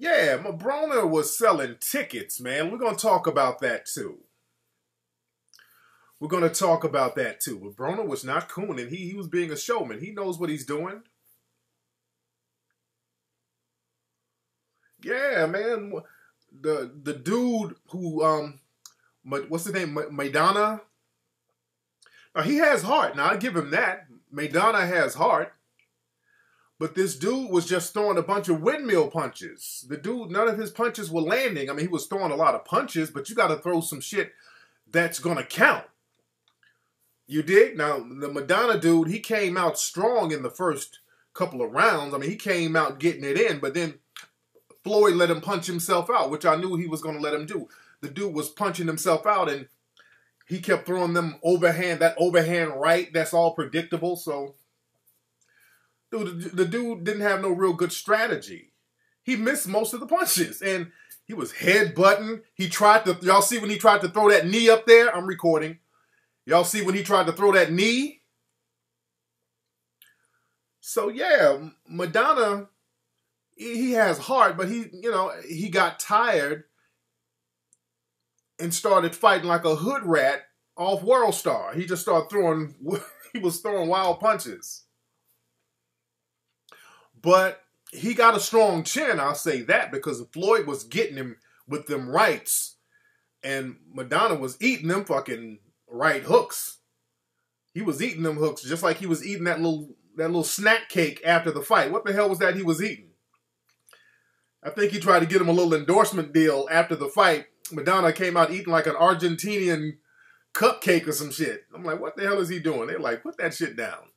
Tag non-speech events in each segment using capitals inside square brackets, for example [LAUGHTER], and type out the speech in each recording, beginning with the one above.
Yeah, Mabrona was selling tickets, man. We're going to talk about that too. We're going to talk about that too. Mabrona was not cooning. He, he was being a showman. He knows what he's doing. Yeah, man. The the dude who um what's his name? Maidana. Now, he has heart. Now I give him that. Maidana has heart. But this dude was just throwing a bunch of windmill punches. The dude, none of his punches were landing. I mean, he was throwing a lot of punches, but you got to throw some shit that's going to count. You dig? Now, the Maidana dude, he came out strong in the first couple of rounds. I mean, he came out getting it in, but then Floyd let him punch himself out, which I knew he was going to let him do. The dude was punching himself out, and he kept throwing them overhand, that overhand right, that's all predictable. So Dude, the dude didn't have no real good strategy. He missed most of the punches, and he was head butting. He tried to. Y'all see when he tried to throw that knee up there? I'm recording. Y'all see when he tried to throw that knee? So yeah, Maidana, he has heart, but he, you know, he got tired and started fighting like a hood rat off World Star. He just started throwing. [LAUGHS] He was throwing wild punches. But he got a strong chin, I'll say that, because Floyd was getting him with them rights. And Maidana was eating them fucking right hooks. He was eating them hooks just like he was eating that little that little snack cake after the fight. What the hell was that he was eating? I think he tried to get him a little endorsement deal after the fight. Maidana came out eating like an Argentinian cupcake or some shit. I'm like, what the hell is he doing? They're like, put that shit down.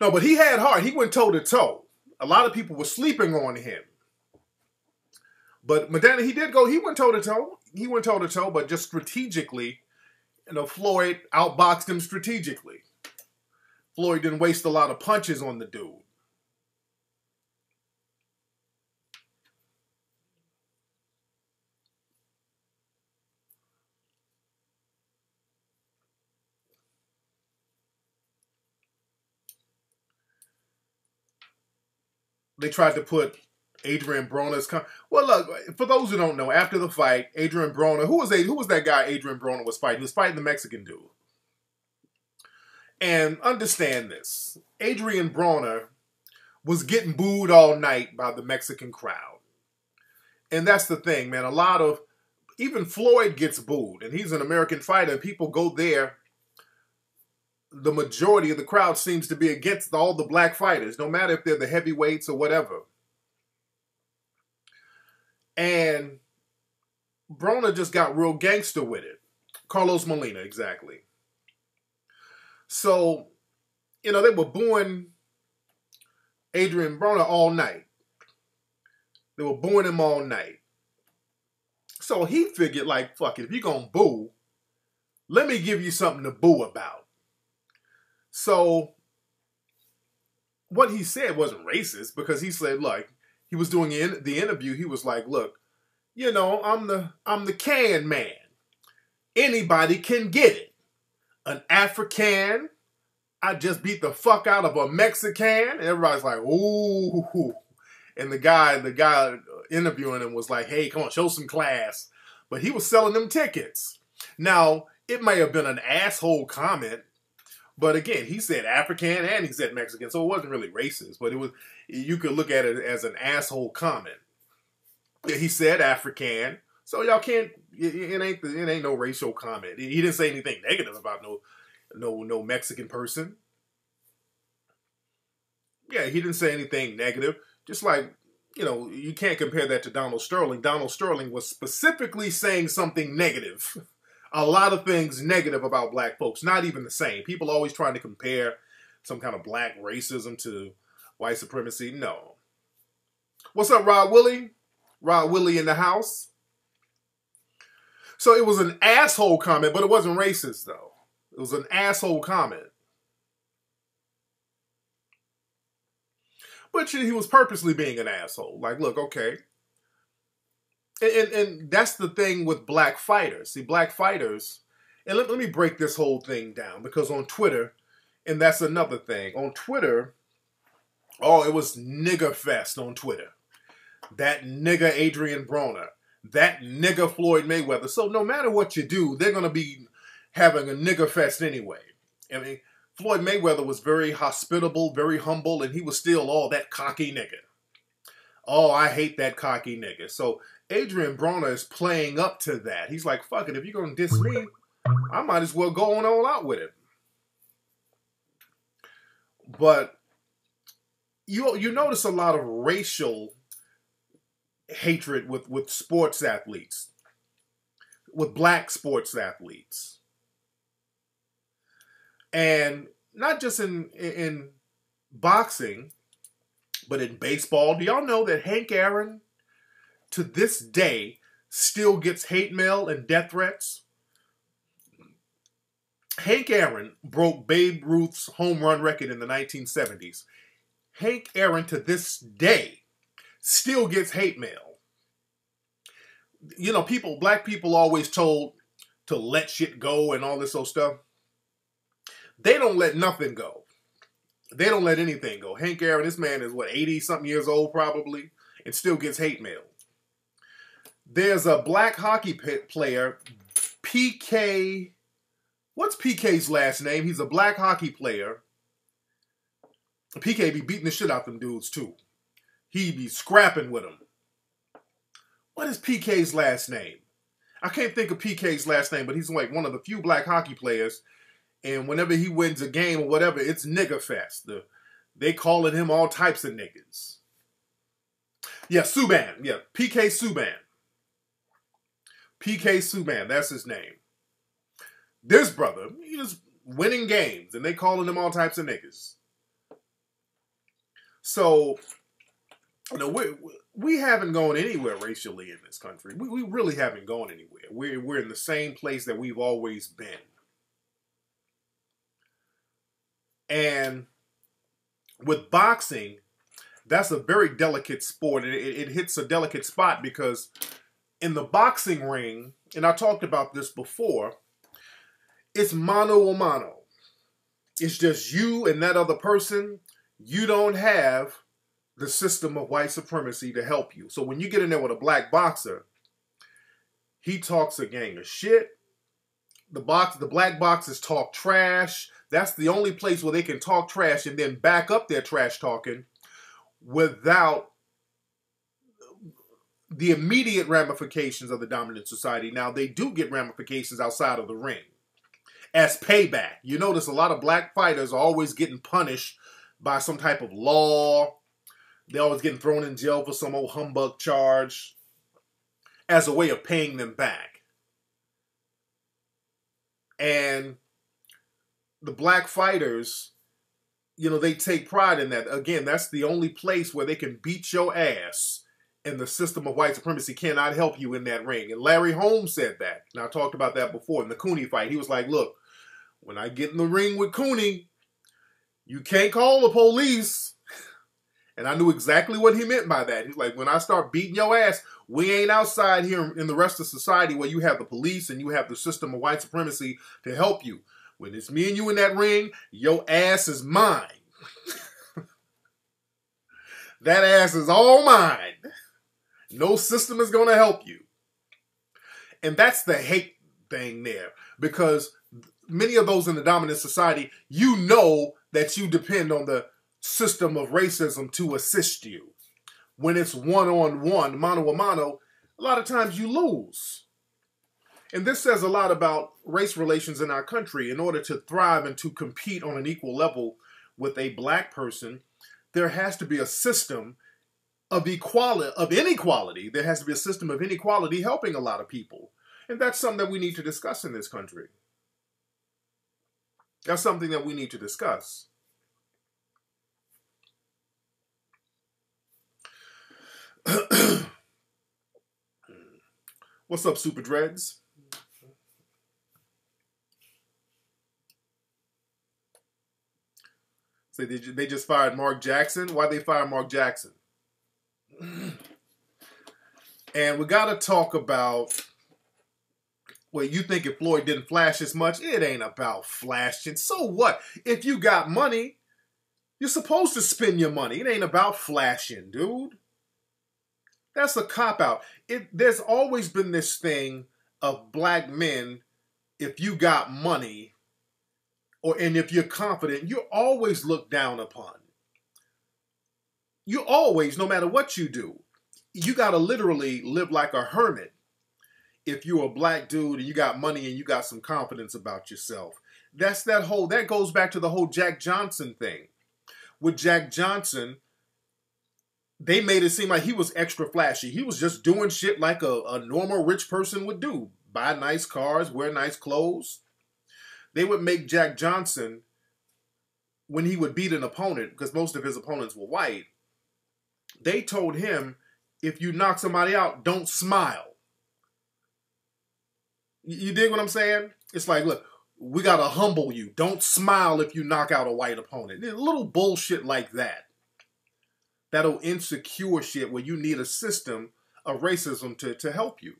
No, but he had heart. He went toe to toe. A lot of people were sleeping on him. But Maidana, he did go, he went toe to toe. He went toe to toe, but just strategically, you know, Floyd outboxed him strategically. Floyd didn't waste a lot of punches on the dude. They tried to put Adrian Broner's con- well, look for those who don't know. After the fight, Adrian Broner, who was a who was that guy? Adrian Broner was fighting. He was fighting the Mexican dude. And understand this: Adrian Broner was getting booed all night by the Mexican crowd, and that's the thing, man. A lot of even Floyd gets booed, and he's an American fighter. And people go there the majority of the crowd seems to be against all the black fighters, no matter if they're the heavyweights or whatever. And Broner just got real gangster with it. Carlos Molina, exactly. So, you know, they were booing Adrian Broner all night. They were booing him all night. So he figured, like, fuck it, if you're going to boo, let me give you something to boo about. So what he said wasn't racist because he said, like, he was doing in the interview, he was like, look, you know, I'm the I'm the can man. Anybody can get it. An African, I just beat the fuck out of a Mexican. everybody's like, ooh. And the guy, the guy interviewing him was like, hey, come on, show some class. But he was selling them tickets. Now, it may have been an asshole comment but again, he said African and he said Mexican, so it wasn't really racist. But it was you could look at it as an asshole comment. He said African, so y'all can't. It ain't it ain't no racial comment. He didn't say anything negative about no no no Mexican person. Yeah, he didn't say anything negative. Just like you know, you can't compare that to Donald Sterling. Donald Sterling was specifically saying something negative. [LAUGHS] a lot of things negative about black folks, not even the same. People always trying to compare some kind of black racism to white supremacy. No. What's up, Rod Willie? Rod Willie in the house. So it was an asshole comment, but it wasn't racist, though. It was an asshole comment. But he was purposely being an asshole. Like, look, okay, and, and that's the thing with black fighters. See, black fighters, and let, let me break this whole thing down because on Twitter, And that's another thing. On Twitter, oh, it was nigger fest on Twitter. That nigger Adrian Broner. That nigger Floyd Mayweather. So no matter what you do, they're going to be having a nigger fest anyway. I mean, Floyd Mayweather was very hospitable, very humble, and he was still all that cocky nigga. Oh, I hate that cocky nigga. So Adrian Broner is playing up to that. He's like, fuck it, if you're going to diss me, I might as well go on all out with it. But you you notice a lot of racial hatred with with sports athletes, with black sports athletes, and not just in in boxing, but in baseball. Do y'all know that Hank Aaron, to this day, still gets hate mail and death threats? Hank Aaron broke Babe Ruth's home run record in the 1970s. Hank Aaron, to this day, still gets hate mail. You know, people, black people always told to let shit go and all this old stuff. They don't let nothing go. They don't let anything go. Hank Aaron, this man is what, 80 something years old probably, and still gets hate mail. There's a black hockey player, PK What's PK's last name? He's a black hockey player. PK be beating the shit out of them dudes too. He be scrapping with them. What is PK's last name? I can't think of PK's last name, but he's like one of the few black hockey players. And whenever he wins a game or whatever, it's nigger fest. The, they calling him all types of niggas. Yeah, Subban. Yeah, PK Subban. PK Subban, that's his name. This brother, he's winning games, and they calling him all types of niggas. So, you know, we we haven't gone anywhere racially in this country. We, we really haven't gone anywhere. We're we're in the same place that we've always been. And with boxing, that's a very delicate sport, and it, it hits a delicate spot because in the boxing ring, and I talked about this before it's mano a mano. It's just you and that other person. You don't have the system of white supremacy to help you. So when you get in there with a black boxer, he talks a gang of shit. The box, the black boxers talk trash. That's the only place where they can talk trash and then back up their trash talking without the immediate ramifications of the dominant society. Now they do get ramifications outside of the ring as payback. You notice a lot of black fighters are always getting punished by some type of law. They're always getting thrown in jail for some old humbug charge as a way of paying them back. And the black fighters, you know, they take pride in that. Again, that's the only place where they can beat your ass and the system of white supremacy cannot help you in that ring. And Larry Holmes said that. And I talked about that before in the Cooney fight. He was like, look, when I get in the ring with Cooney, you can't call the police. [LAUGHS] And I knew exactly what he meant by that. He's like, when I start beating your ass, we ain't outside here in the rest of society where you have the police and you have the system of white supremacy to help you. When it's me and you in that ring, your ass is mine. [LAUGHS] that ass is all mine. No system is going to help you. And that's the hate thing there because many of those in the dominant society, you know that you depend on the system of racism to assist you. When it's one on one, mano a mano, a lot of times you lose. And this says a lot about race relations in our country. In order to thrive and to compete on an equal level with a black person, there has to be a system of equality of inequality. There has to be a system of inequality helping a lot of people. And that's something that we need to discuss in this country. That's something that we need to discuss. [CLEARS THROAT] What's up, Super Dreads? Say they, they just fired Mark Jackson. Why they fire Mark Jackson? And we got to talk about Well, you think if Floyd didn't flash as much, it ain't about flashing. So what? If you got money, you're supposed to spend your money. It ain't about flashing, dude. That's a cop out. It there's always been this thing of black men if you got money or and if you're confident, you're always looked down upon. You always no matter what you do, you got to literally live like a hermit if you're a black dude and you got money and you got some confidence about yourself. That's that whole that goes back to the whole Jack Johnson thing. With Jack Johnson, they made it seem like he was extra flashy. He was just doing shit like a, a normal rich person would do. Buy nice cars, wear nice clothes. They would make Jack Johnson when he would beat an opponent, because most of his opponents were white, they told him if you knock somebody out, don't smile. You dig what I'm saying? It's like, look, we got to humble you. Don't smile if you knock out a white opponent. A little bullshit like that. That old insecure shit where you need a system of racism to, to help you.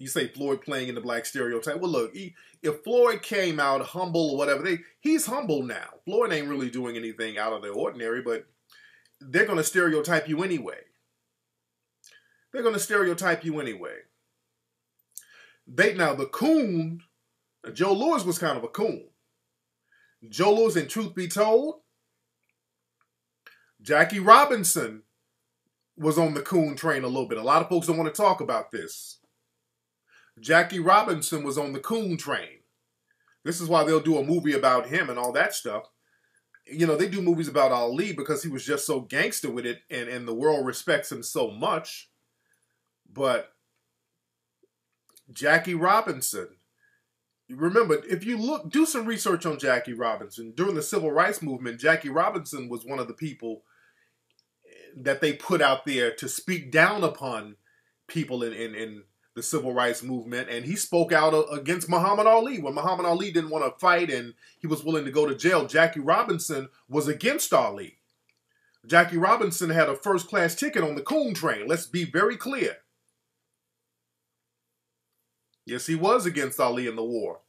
You say Floyd playing in the black stereotype. Well, look, he, if Floyd came out humble or whatever, they he's humble now. Floyd ain't really doing anything out of the ordinary, but they're going to stereotype you anyway. They're going to stereotype you anyway. They now the coon. Joe Louis was kind of a coon. Joe Louis, and truth be told, Jackie Robinson was on the coon train a little bit. A lot of folks don't want to talk about this. Jackie Robinson was on the coon train. This is why they'll do a movie about him and all that stuff. You know, they do movies about Ali because he was just so gangster with it and, and the world respects him so much. But Jackie Robinson, remember, if you look, do some research on Jackie Robinson. During the civil rights movement, Jackie Robinson was one of the people that they put out there to speak down upon people in, in, in the civil rights movement, and he spoke out uh, against Muhammad Ali when Muhammad Ali didn't want to fight and he was willing to go to jail. Jackie Robinson was against Ali. Jackie Robinson had a first class ticket on the Coon train. Let's be very clear. Yes, he was against Ali in the war.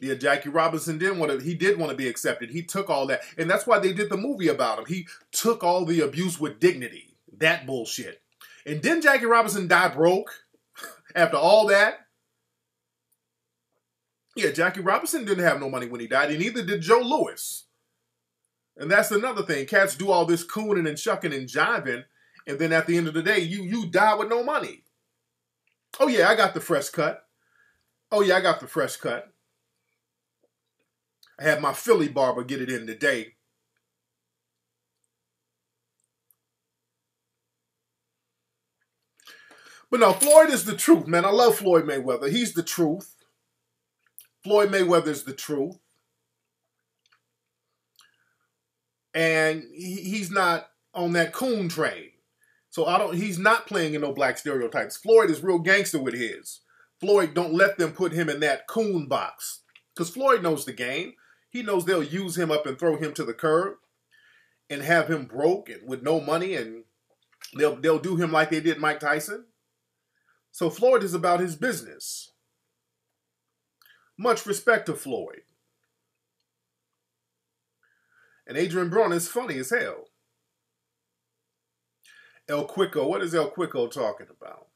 Yeah, Jackie Robinson didn't want to. He did want to be accepted. He took all that, and that's why they did the movie about him. He took all the abuse with dignity. That bullshit. And didn't Jackie Robinson die broke [LAUGHS] after all that? Yeah, Jackie Robinson didn't have no money when he died, and neither did Joe Louis. And that's another thing. Cats do all this cooning and shucking and jiving, and then at the end of the day, you you die with no money. Oh yeah, I got the fresh cut. Oh yeah, I got the fresh cut. I had my Philly barber get it in today. But no, Floyd is the truth, man. I love Floyd Mayweather. He's the truth. Floyd Mayweather is the truth. And he's not on that coon train. So I don't he's not playing in no black stereotypes. Floyd is real gangster with his. Floyd don't let them put him in that coon box. Because Floyd knows the game. He knows they'll use him up and throw him to the curb and have him broke and with no money and they'll they'll do him like they did Mike Tyson. So Floyd is about his business. Much respect to Floyd. And Adrian Broner is funny as hell. El Quico, what is El Quico talking about?